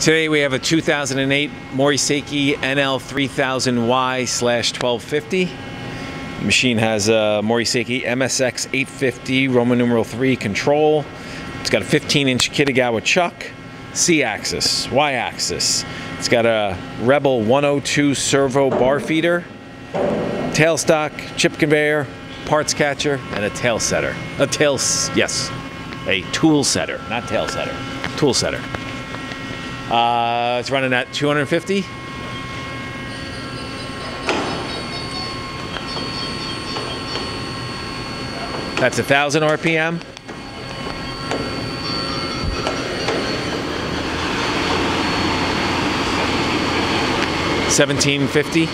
Today we have a 2008 Mori-Seiki NL3000Y slash 1250. The machine has a Mori-Seiki MSX 850 Roman numeral 3 control. It's got a 15 inch Kitagawa chuck, C-axis, Y-axis. It's got a Rebel 102 servo bar feeder, tailstock, chip conveyor, parts catcher, and a tail setter. A tail, yes, a tool setter, not tail setter, tool setter. Uh, it's running at 250. That's a thousand RPM. Seventeen fifty.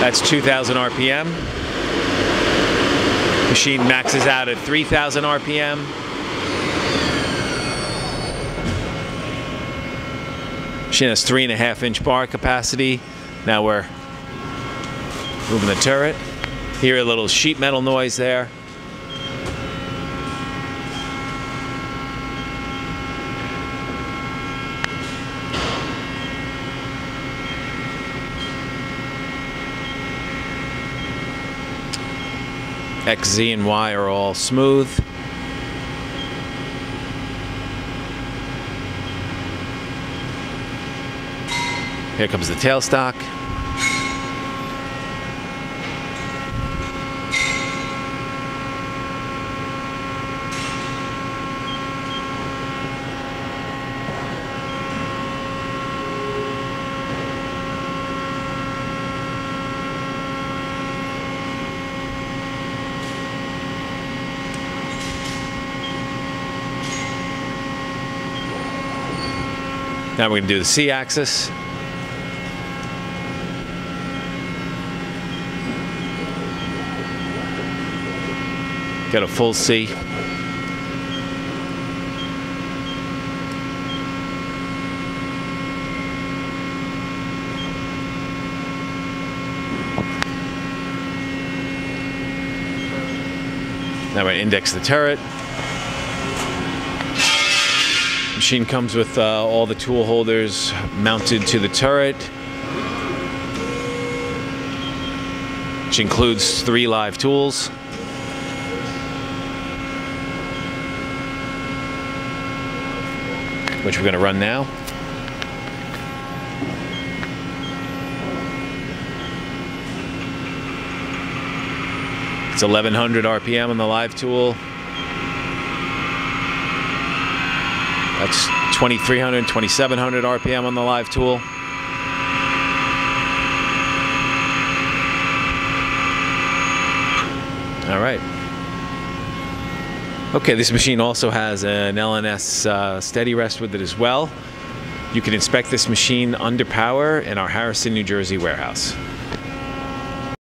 That's 2,000 RPM. Machine maxes out at 3,000 RPM. Machine has three and a half inch bar capacity. Now we're moving the turret. Hear a little sheet metal noise there. X, Z, and Y are all smooth. Here comes the tailstock. Now we're going to do the C-axis. Got a full C. Now we index the turret. Machine comes with uh, all the tool holders mounted to the turret, which includes three live tools. Which we're going to run now. It's 1100 RPM on the live tool. That's 2300, 2700 RPM on the live tool. All right. Okay, this machine also has an LNS uh, steady rest with it as well. You can inspect this machine under power in our Harrison, New Jersey warehouse.